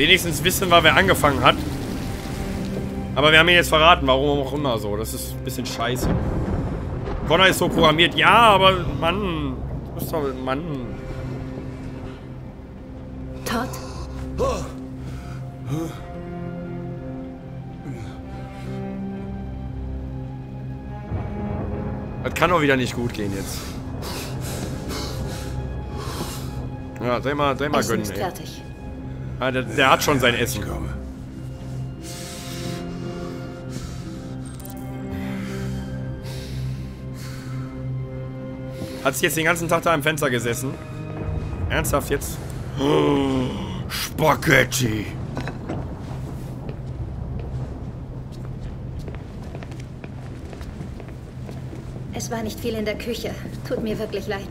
Wenigstens wissen wir, wer angefangen hat. Aber wir haben ihn jetzt verraten, warum auch immer so. Das ist ein bisschen scheiße. Connor ist so programmiert. Ja, aber Mann. Du bist doch Mann. Todd? Das kann doch wieder nicht gut gehen jetzt. Ja, dreh mal, dreh mal gönnen, ist ey. fertig. Ah, der, der hat schon sein Essen. Hat sie jetzt den ganzen Tag da im Fenster gesessen? Ernsthaft jetzt? Oh, Spaghetti. Es war nicht viel in der Küche. Tut mir wirklich leid.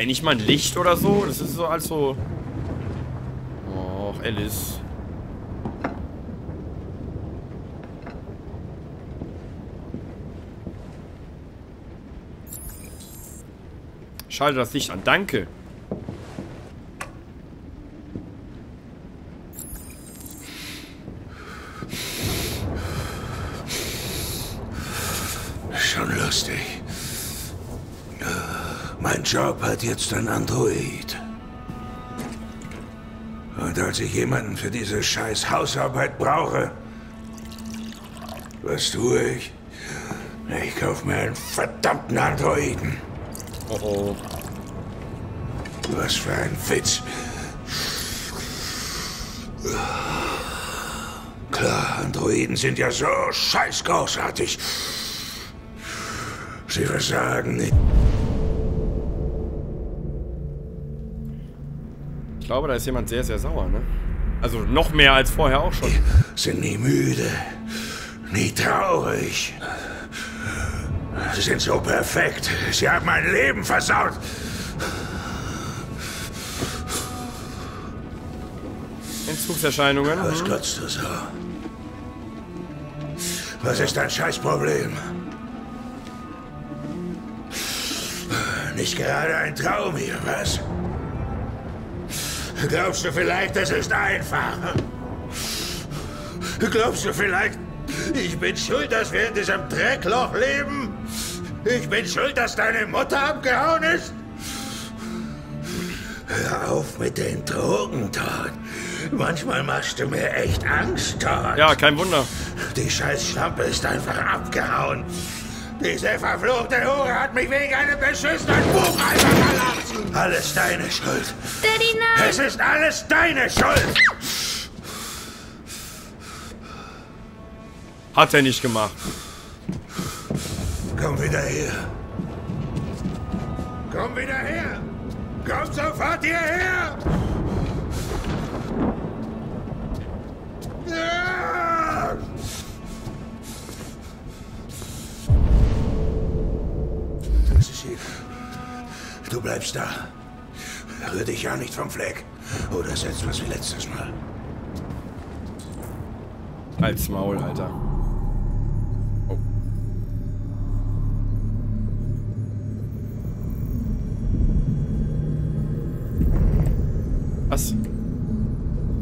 Ey, nicht mal ein Licht oder so? Das ist so als so... Och, Alice. Schalte das Licht an. Danke. Schon lustig. Mein Hat jetzt ein Android. Und als ich jemanden für diese scheiß Hausarbeit brauche, was tue ich? Ich kaufe mir einen verdammten Androiden. Oh oh. Was für ein Witz. Klar, Androiden sind ja so scheiß großartig. Sie versagen nicht. Glaube, da ist jemand sehr, sehr sauer, ne? Also noch mehr als vorher auch schon. sind nie müde, nie traurig. Sie sind so perfekt. Sie haben mein Leben versaut. Entzugserscheinungen. Was Mhm. glotzt du so? Was ist dein Scheißproblem? Nicht gerade ein Traum hier, was? Glaubst du vielleicht, das ist einfach? Glaubst du vielleicht, ich bin schuld, dass wir in diesem Dreckloch leben? Ich bin schuld, dass deine Mutter abgehauen ist? Hör auf mit den Drogen, Todd. Manchmal machst du mir echt Angst, Todd. Ja, kein Wunder. Die scheiß Schlampe ist einfach abgehauen. Diese verfluchte Hure hat mich wegen einem beschissenen Buch einfach verlassen. Alles deine Schuld. Daddy, nein! Es ist alles deine Schuld. Hat er nicht gemacht. Komm wieder her. Komm wieder her. Komm sofort hierher. Ja! Cecile, du bleibst da. Rühr dich ja nicht vom Fleck. Oder setz was wie letztes Mal. Als Maul, Alter. Oh. Was?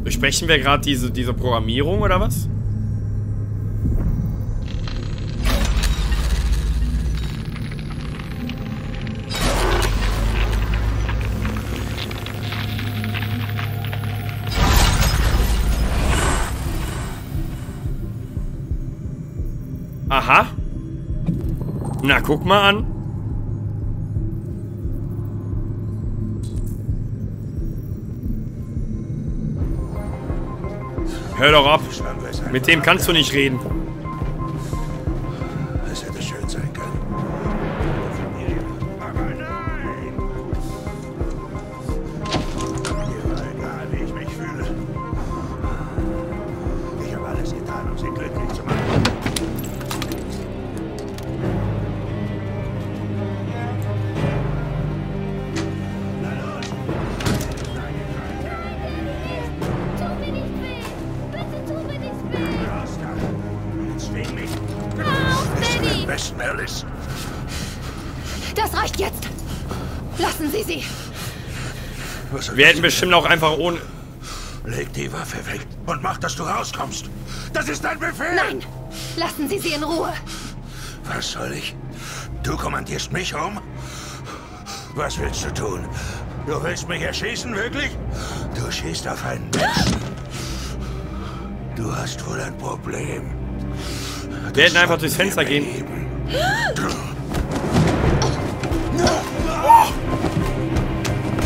Besprechen wir gerade diese, diese Programmierung oder was? Aha. Na, guck mal an. Hör doch ab. Mit dem kannst du nicht reden. Besten, Alice. Das reicht jetzt! Lassen Sie sie! Wir hätten bestimmt auch einfach ohne... Leg die Waffe weg und mach, dass du rauskommst. Das ist dein Befehl. Nein! Lassen Sie sie in Ruhe! Was soll ich? Du kommandierst mich um? Was willst du tun? Du willst mich erschießen, wirklich? Du schießt auf einen Menschen. Du hast wohl ein Problem. Wir hätten einfach durchs Fenster gehen.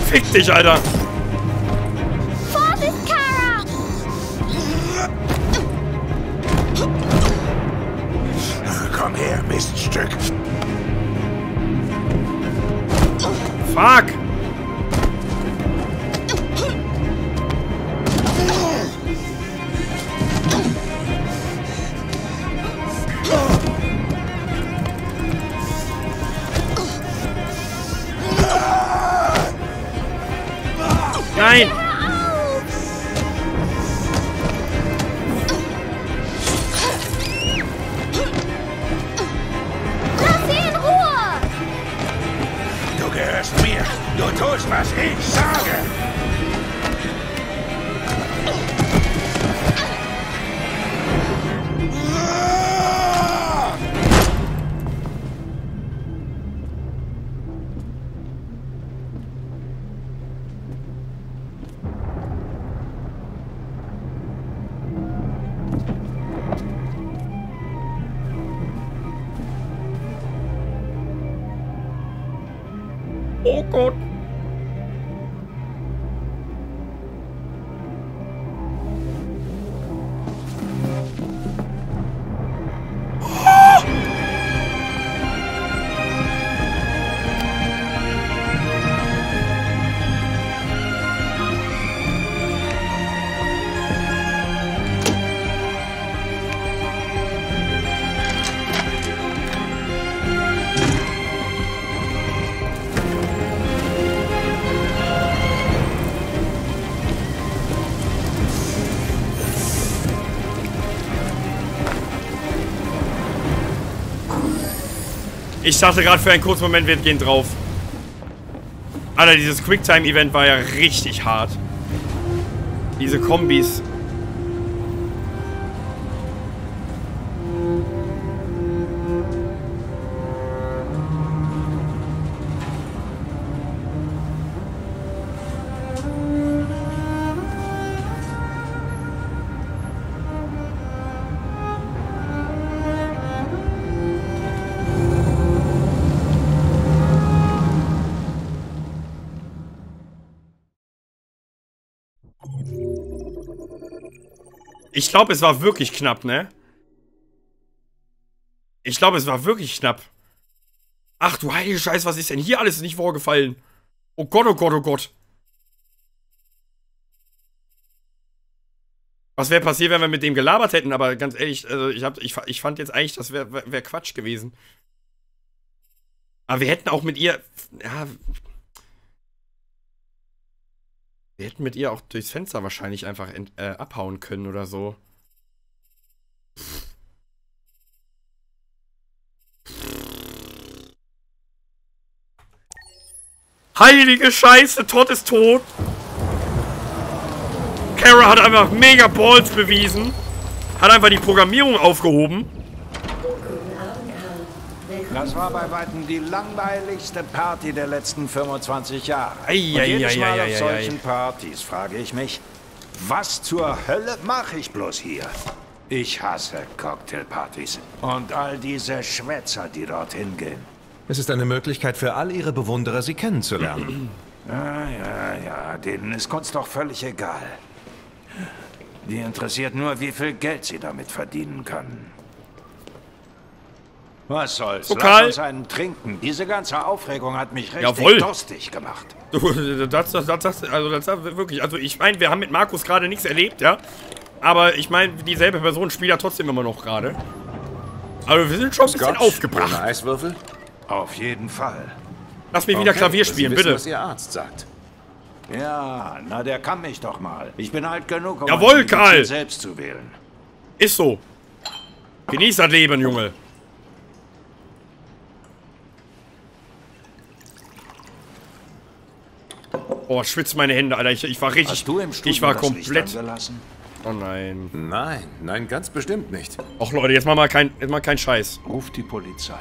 Fick dich, Alter! Vorsicht, Kara! Komm her, Miststück. Fuck! Oh Gott! Ich dachte gerade für einen kurzen Moment, wir gehen drauf. Alter, dieses Quicktime-Event war ja richtig hart. Diese Kombis. Ich glaube, es war wirklich knapp, ne? Ich glaube, es war wirklich knapp. Ach du heilige Scheiße, was ist denn hier alles nicht vorgefallen? Oh Gott, oh Gott, oh Gott. Was wäre passiert, wenn wir mit dem gelabert hätten? Aber ganz ehrlich, also ich, hab, ich, ich fand jetzt eigentlich, das wäre wär wär Quatsch gewesen. Aber wir hätten auch mit ihr. Ja. Wir hätten mit ihr auch durchs Fenster wahrscheinlich einfach äh, abhauen können oder so. Heilige Scheiße, Todd ist tot. Kara hat einfach mega Balls bewiesen. Hat einfach die Programmierung aufgehoben. Das war bei Weitem die langweiligste Party der letzten 25 Jahre. Ei, Und ei, jedes Mal ei, auf solchen. Partys frage ich mich, was zur Hölle mache ich bloß hier? Ich hasse Cocktailpartys und all diese Schwätzer, die dorthin gehen. Es ist eine Möglichkeit für all ihre Bewunderer, sie kennenzulernen. Ja, ja, ja, denen ist Kunst doch völlig egal. Die interessiert nur, wie viel Geld sie damit verdienen können. Was soll's? Pokal. Lass uns einen trinken. Diese ganze Aufregung hat mich richtig Jawohl. durstig gemacht. Du, das, das, das, das, also das wirklich, also ich meine, wir haben mit Markus gerade nichts erlebt, ja. Aber ich meine, dieselbe Person spielt ja trotzdem immer noch gerade. Aber wir sind schon ein bisschen Ohne aufgebracht. Eiswürfel? Auf jeden Fall. Lass mich wieder Okay, Klavier Sie spielen, wissen, bitte. was Ihr Arzt sagt. Ja, na, der kann mich doch mal. Ich bin alt genug, um Jawohl, Karl. Selbst zu wählen. Ist so. Genieß das Leben, Junge. Oh, schwitzt meine Hände, Alter. Ich, ich war richtig. Hast du im Studio ich war komplett. Oh nein. Nein, nein, ganz bestimmt nicht. Och Leute, jetzt mal mal kein, jetzt mal kein Scheiß. Ruf die Polizei.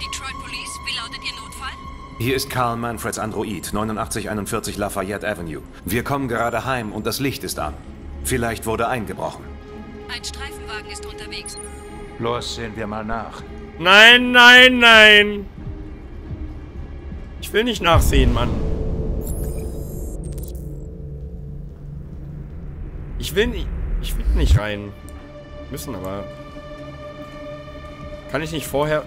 Detroit Police, wie lautet Ihr Notfall? Hier ist Karl Manfreds Android, 8941 Lafayette Avenue. Wir kommen gerade heim und das Licht ist an. Vielleicht wurde eingebrochen. Ein Streifenwagen ist unterwegs. Los, sehen wir mal nach. Nein, nein, nein. Ich will nicht nachsehen, Mann. Ich will nicht. Ich will nicht rein. Müssen aber. Kann ich nicht vorher.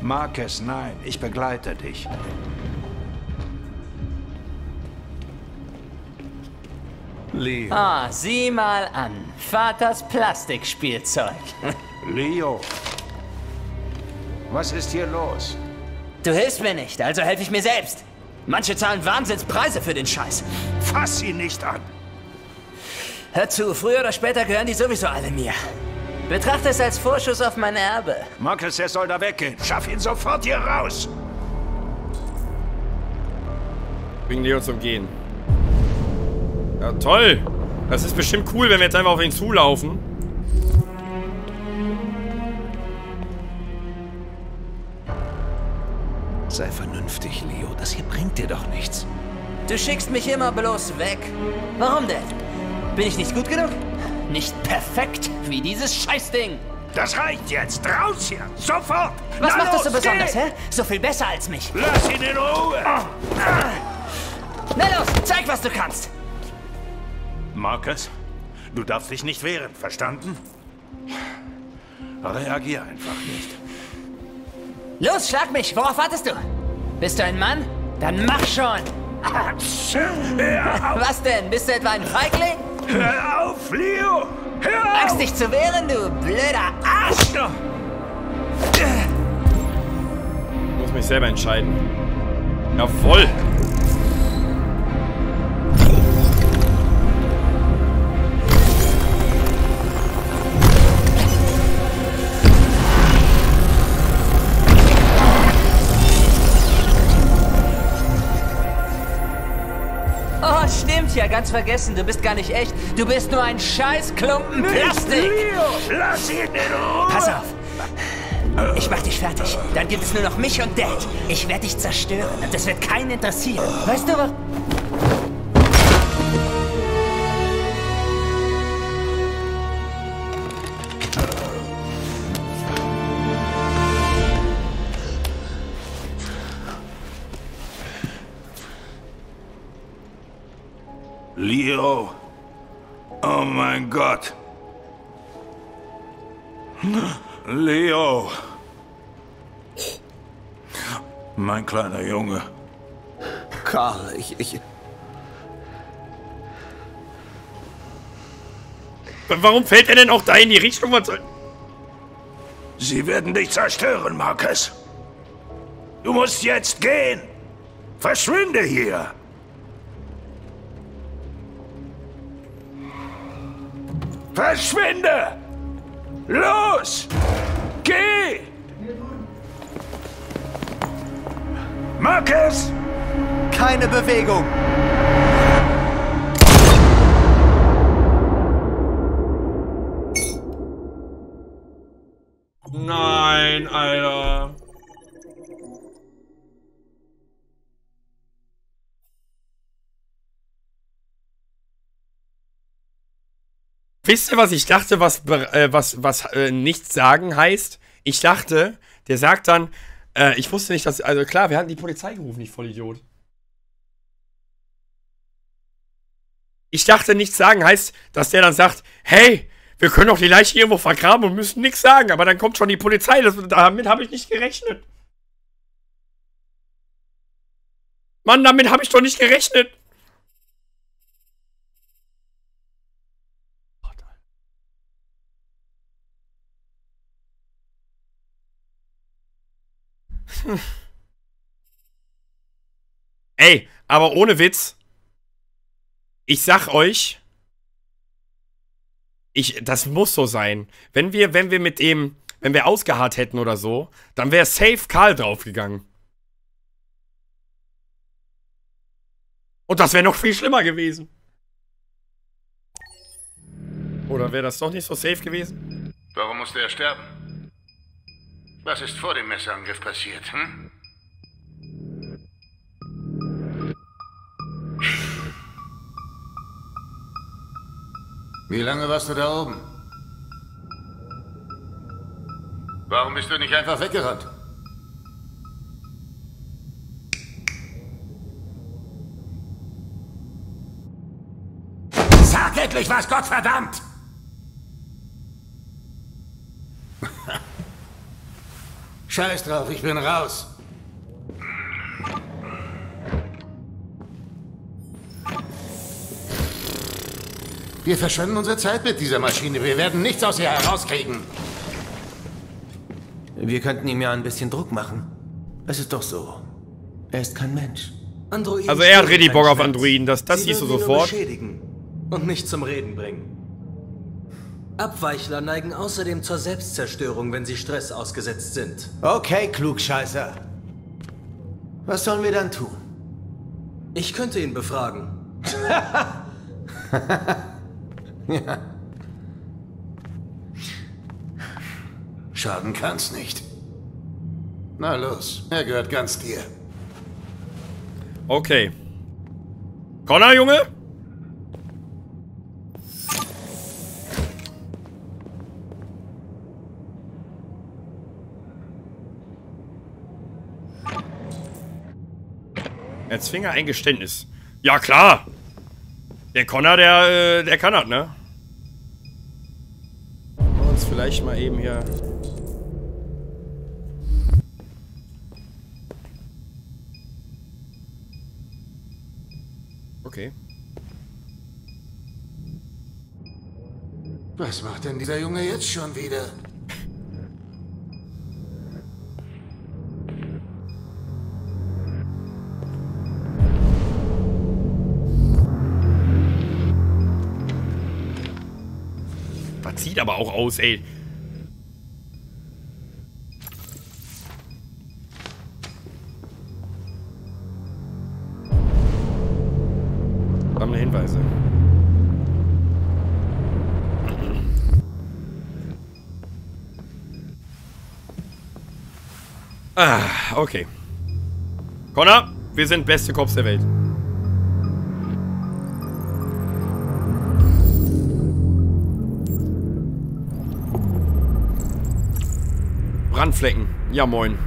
Marcus, nein, ich begleite dich. Leo. Ah, sieh mal an. Vaters Plastikspielzeug. Leo. Was ist hier los? Du hilfst mir nicht, also helfe ich mir selbst. Manche zahlen Wahnsinnspreise für den Scheiß. Fass ihn nicht an. Hör zu, früher oder später gehören die sowieso alle mir. Betrachte es als Vorschuss auf mein Erbe. Marcus, er soll da weggehen. Schaff ihn sofort hier raus. Bringen Leo zum Gehen. Ja, toll. Das ist bestimmt cool, wenn wir jetzt einfach auf ihn zulaufen. Sei vernünftig, Leo. Das hier bringt dir doch nichts. Du schickst mich immer bloß weg. Warum denn? Bin ich nicht gut genug? Nicht perfekt wie dieses Scheißding. Das reicht jetzt. Raus hier. Sofort. Was Na macht das so los, besonders, geh. hä? So viel besser als mich. Lass ihn in Ruhe. Na los, zeig, was du kannst. Marcus, du darfst dich nicht wehren, verstanden? Reagier einfach nicht. Los, schlag mich. Worauf wartest du? Bist du ein Mann? Dann mach schon. Was denn? Bist du etwa ein Feigling? hör auf Leo. Hör Angst, auf. dich zu wehren, du blöder Arsch! Ich muss mich selber entscheiden. Jawoll. Ganz vergessen. Du bist gar nicht echt. Du bist nur ein scheiß Klumpen Plastik. Leo, lass ihn in Ruhe. Pass auf. Ich mach dich fertig. Dann gibt es nur noch mich und Dad. Ich werde dich zerstören und das wird keinen interessieren. Weißt du was? Leo. Oh mein Gott. Leo. Mein kleiner Junge. Karl, ich, ich... Warum fällt er denn auch da in die Richtung? Was soll... Sie werden dich zerstören, Marcus. Du musst jetzt gehen. Verschwinde hier. Verschwinde! Los! Geh! Marcus! Keine Bewegung. Wisst ihr, was ich dachte, was, äh, was, was äh, nichts sagen heißt? Ich dachte, der sagt dann, äh, ich wusste nicht, dass, also klar, wir hatten die Polizei gerufen, nicht voll Idiot. Ich dachte, nichts sagen heißt, dass der dann sagt, hey, wir können doch die Leiche irgendwo vergraben und müssen nichts sagen, aber dann kommt schon die Polizei, das, damit habe ich nicht gerechnet. Mann, damit habe ich doch nicht gerechnet. Ey, aber ohne Witz. Ich sag euch, ich, das muss so sein. Wenn wir, wenn wir mit dem, wenn wir ausgeharrt hätten oder so, dann wäre safe Karl draufgegangen. Und das wäre noch viel schlimmer gewesen. Oder wäre das doch nicht so safe gewesen? Warum musste er sterben? Was ist vor dem Messerangriff passiert, hm? Wie lange warst du da oben? Warum bist du nicht einfach weggerannt? Sag endlich was, Gottverdammt! Scheiß drauf, ich bin raus. Wir verschwenden unsere Zeit mit dieser Maschine. Wir werden nichts aus ihr herauskriegen. Wir könnten ihm ja ein bisschen Druck machen. Es ist doch so. Er ist kein Mensch. Androiden Also er hat richtig Bock auf. Androiden. Das, das Sie siehst du sofort. und nicht zum Reden bringen. Abweichler neigen außerdem zur Selbstzerstörung, wenn sie Stress ausgesetzt sind. Okay, Klugscheißer. Was sollen wir dann tun? Ich könnte ihn befragen. Schaden kann's nicht. Na los, er gehört ganz dir. Okay. Connor, Junge? Erzwinger ein Geständnis. Ja, klar. Der Connor, der, äh, der kann das, ne? Wollen wir uns vielleicht mal eben hier... Okay. Was macht denn dieser Junge jetzt schon wieder? Sieht aber auch aus, ey. Sammle Hinweise. Ah, okay. Connor, wir sind beste Cops der Welt. Brandflecken. Ja, moin.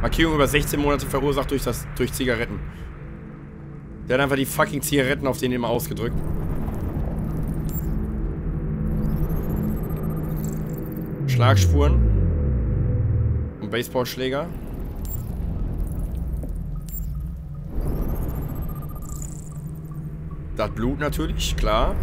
Markierung über 16 Monate verursacht durch, das, durch Zigaretten. Der hat einfach die fucking Zigaretten auf den immer ausgedrückt. Schlagspuren. Und Baseballschläger. Das Blut natürlich, klar.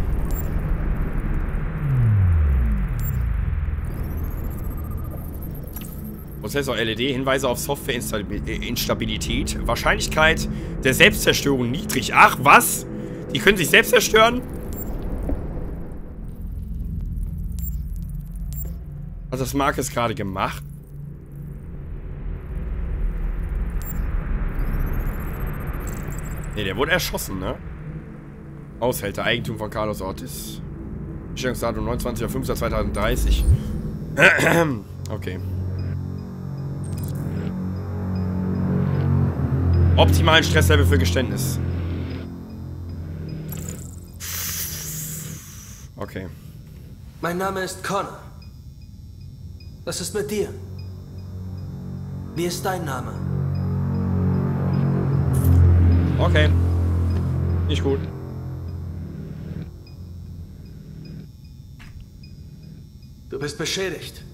Prozessor LED, Hinweise auf Softwareinstabilität, Wahrscheinlichkeit der Selbstzerstörung niedrig. Ach, was? Die können sich selbst zerstören? Hat das Marcus gerade gemacht? Ne, der wurde erschossen, ne? Aushälter, Eigentum von Carlos Ortiz. Stellungsdatum 29.05.2030. okay. Optimalen Stresslevel für Geständnis. Okay. Mein Name ist Connor. Was ist mit dir? Wie ist dein Name? Okay. Nicht gut. Du bist beschädigt.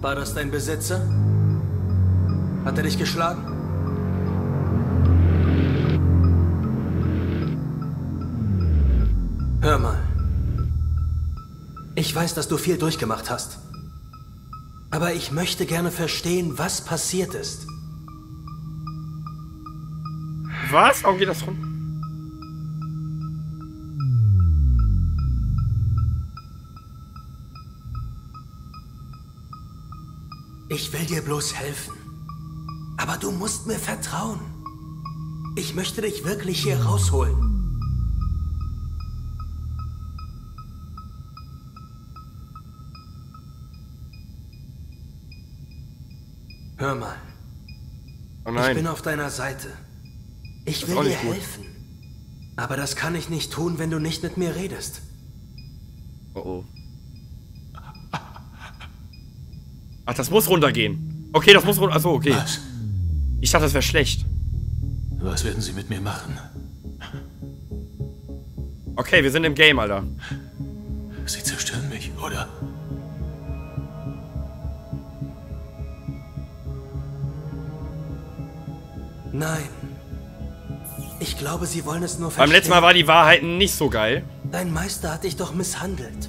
War das dein Besitzer? Hat er dich geschlagen? Ich weiß, dass du viel durchgemacht hast. Aber ich möchte gerne verstehen, was passiert ist. Was? Warum geht das rum? Ich will dir bloß helfen. Aber du musst mir vertrauen. Ich möchte dich wirklich hier rausholen. Hör mal. Oh Ich nein. bin auf deiner Seite. Ich will dir gut. helfen. Aber das kann ich nicht tun, wenn du nicht mit mir redest. Oh oh. Ach, das muss runtergehen. Okay, das muss runter. Achso, okay. Was? Ich dachte, das wäre schlecht. Was werden Sie mit mir machen? Okay, wir sind im Game, Alter. Sie zerstören Nein. Ich glaube, sie wollen es nur Beim verstehen. letzten Mal war die Wahrheit nicht so geil. Dein Meister hat dich doch misshandelt.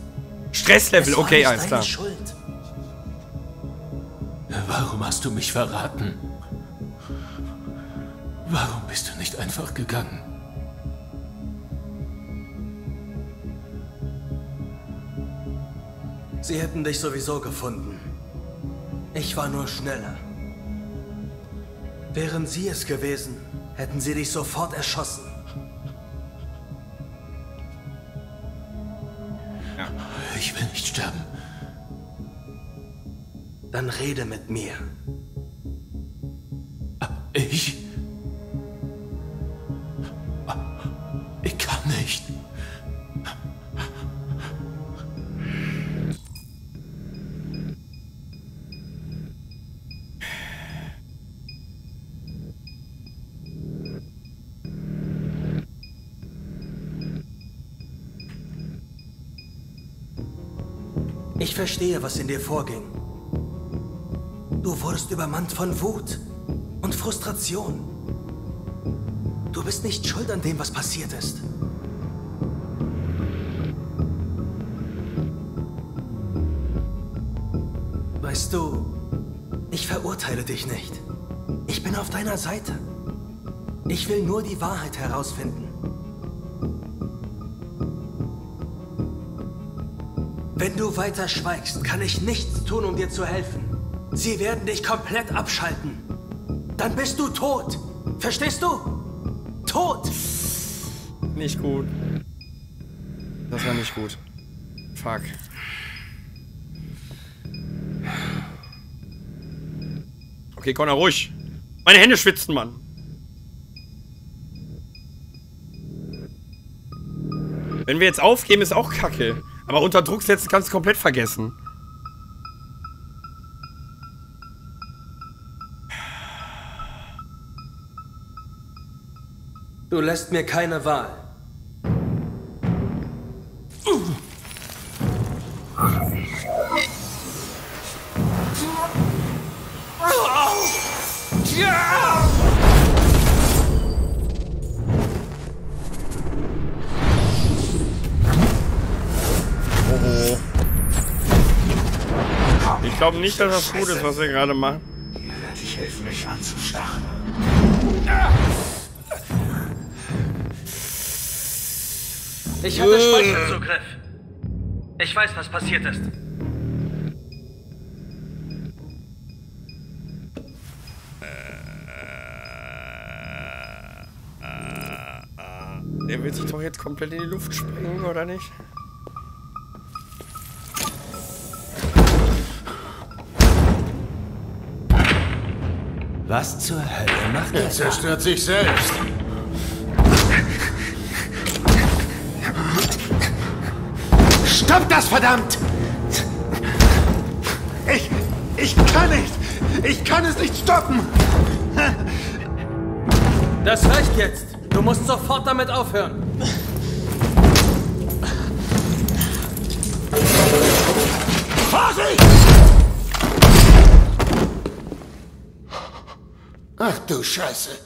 Stresslevel, okay, alles deine klar. Schuld. Warum hast du mich verraten? Warum bist du nicht einfach gegangen? Sie hätten dich sowieso gefunden. Ich war nur schneller. Wären sie es gewesen, hätten sie dich sofort erschossen. Ich will nicht sterben. Dann rede mit mir. Verstehe, was in dir vorging. Du wurdest übermannt von Wut und Frustration. Du bist nicht schuld an dem, was passiert ist. Weißt du, ich verurteile dich nicht. Ich bin auf deiner Seite. Ich will nur die Wahrheit herausfinden. Wenn du weiter schweigst, kann ich nichts tun, um dir zu helfen. Sie werden dich komplett abschalten. Dann bist du tot. Verstehst du? Tot. Nicht gut. Das war nicht gut. Fuck. Okay, Connor, ruhig. Meine Hände schwitzen, Mann. Wenn wir jetzt aufgeben, ist auch kacke. Aber unter Druck setzen kannst du komplett vergessen. Du lässt mir keine Wahl. Glaube nicht, dass das gut ist, was wir gerade machen. Hier werde ich helfen, mich anzustarren. Ich hatte Speicherzugriff. Ich weiß, was passiert ist. Der will sich doch jetzt komplett in die Luft springen, oder nicht? Was zur Hölle macht Er zerstört sich selbst. Stopp das, verdammt! Ich. Ich kann nicht! Ich kann es nicht stoppen! Das reicht jetzt. Du musst sofort damit aufhören. Ach du Scheiße.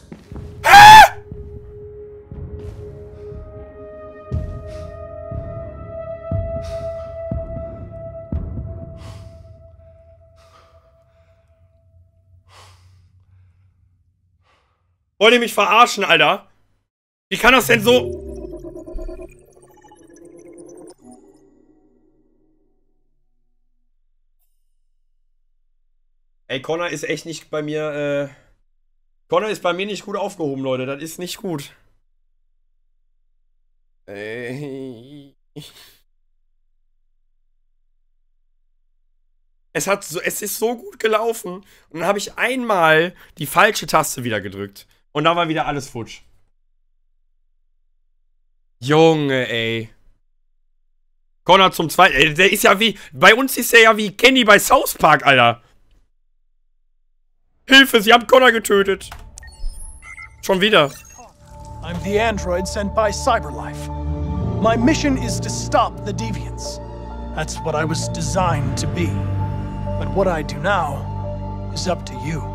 Wollt ihr mich verarschen, Alter? Wie kann das denn so... Ey, Connor ist echt nicht bei mir, äh... Connor ist bei mir nicht gut aufgehoben, Leute. Das ist nicht gut. Es, hat so, es ist so gut gelaufen. Und dann habe ich einmal die falsche Taste wieder gedrückt. Und dann war wieder alles futsch. Junge, ey. Connor zum zweiten. Der ist ja wie. Bei uns ist er ja wie Kenny bei South Park, Alter. Hilfe, sie haben Connor getötet. Schon wieder. I'm the android sent by Cyberlife. My mission is to stop the deviants. That's what I was designed to be. But what I do now is up to you.